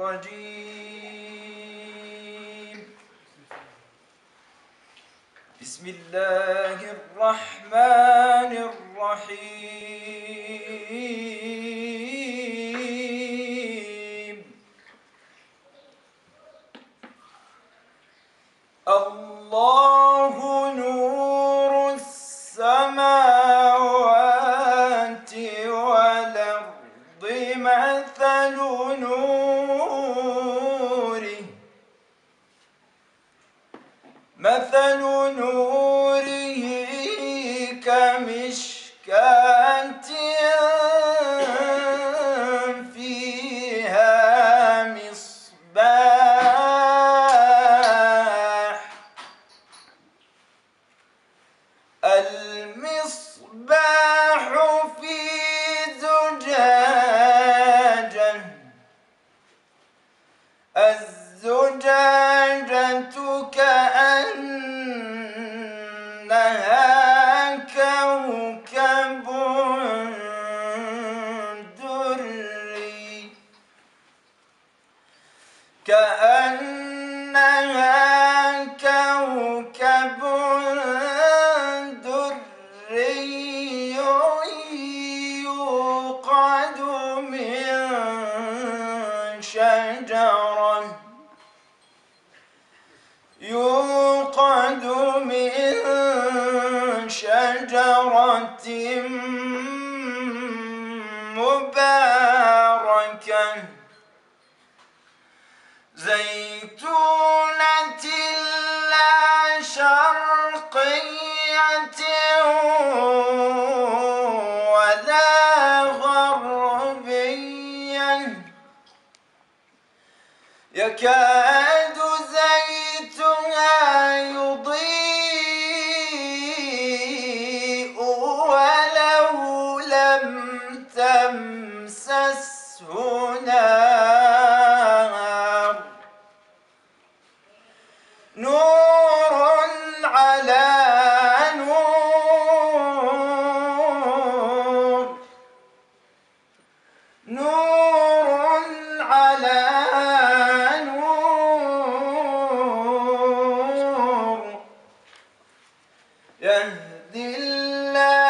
الرجيم. بسم الله الرحمن الرحيم. الله نوره كمشكاة فيها مصباح المصباح في زجاجة الزجاجة كوكب دري كأنها كوكب دري يوقد من شجرة يوقد مباركة زيتونة لا شرقية ولا غربية. يكاد تمسسه نار نور على نور. نور على نور. يهدي الله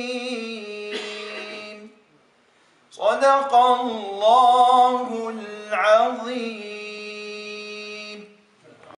صدق الله العظيم.